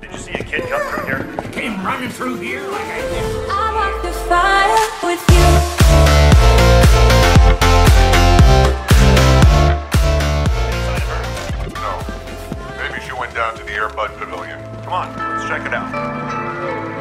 Did you see a kid come through here? Came running through here like I did. I walk the fire with you. No. Maybe she went down to the Airbud Pavilion. Come on, let's check it out.